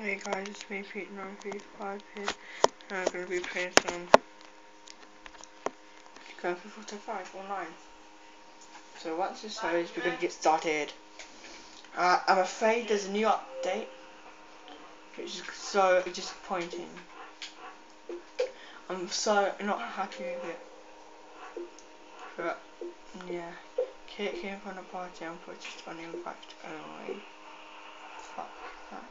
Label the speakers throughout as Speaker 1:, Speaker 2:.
Speaker 1: Hey guys, it's me Pete935 here, and I'm going to be playing some Grand Theft Auto 5 online. So once this loads, we're going to get started. Uh, I'm afraid there's a new update, which is so disappointing. I'm so not happy with it. But, yeah. Kate came from the party and it on impact only. Fuck that.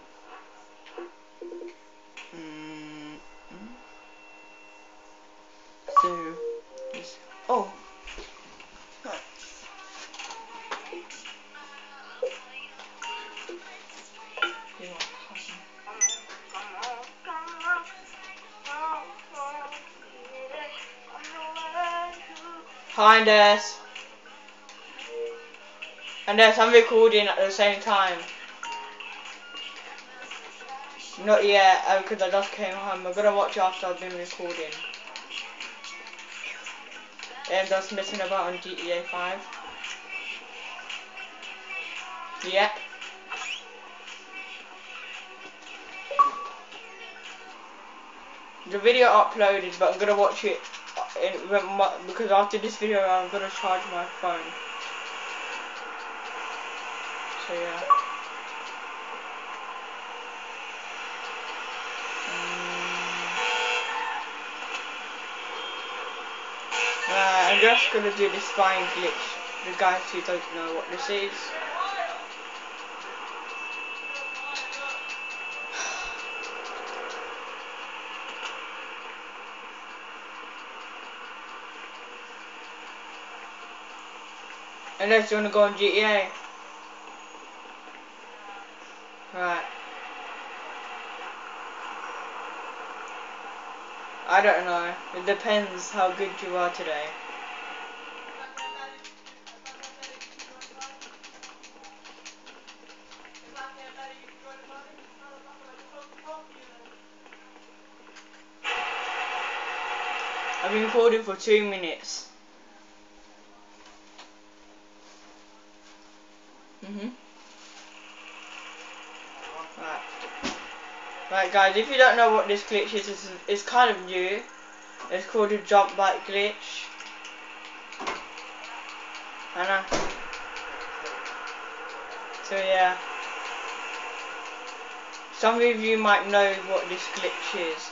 Speaker 1: So, oh. Hi, Anders. Anders, I'm recording at the same time. Not yet, because uh, I just came home. I'm gonna watch it after I've been recording. And that's missing about on GTA 5. Yep. The video uploaded, but I'm gonna watch it in, because after this video I'm gonna charge my phone. So yeah. Just gonna do the spine glitch. The guys who don't know what this is. Unless you wanna go on GTA. Right. I don't know. It depends how good you are today. I've been recording for two minutes. Mhm. right. Right, guys. If you don't know what this glitch is, it's, it's kind of new. It's called a jump bike glitch. I. So yeah. Some of you might know what this glitch is.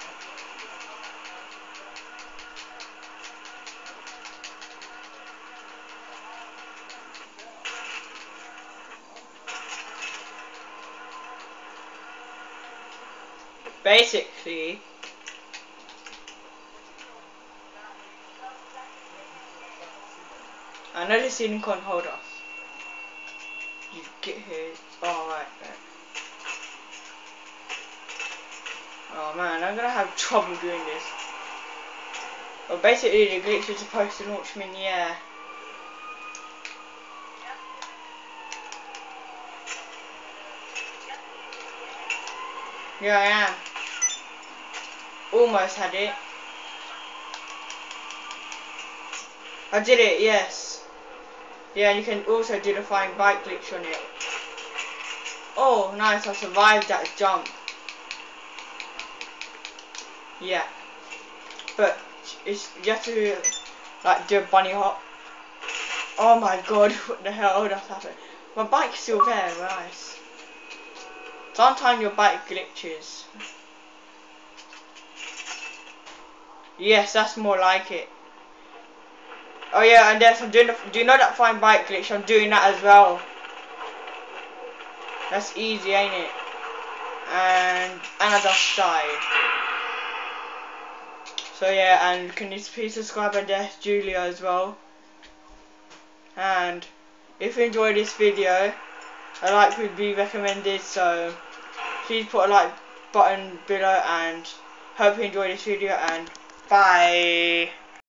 Speaker 1: Basically, I know this ceiling can't hold us. You get here. Oh, right, right. Oh man, I'm gonna have trouble doing this. Well, basically, the glitch is supposed to launch me in the air. Yeah, I am. Almost had it. I did it, yes. Yeah, you can also do the flying bike glitch on it. Oh, nice, I survived that jump. Yeah. But, it's, you have to, like, do a bunny hop. Oh my god, what the hell just happened? My bike's still there, nice. Sometimes your bike glitches. Yes, that's more like it. Oh yeah, and there's I'm doing the, do you know that fine bike glitch? I'm doing that as well. That's easy, ain't it? And another side. So yeah, and can you please subscribe and there's Julia as well. And if you enjoyed this video, a like would be recommended. So please put a like button below and hope you enjoyed this video and bye.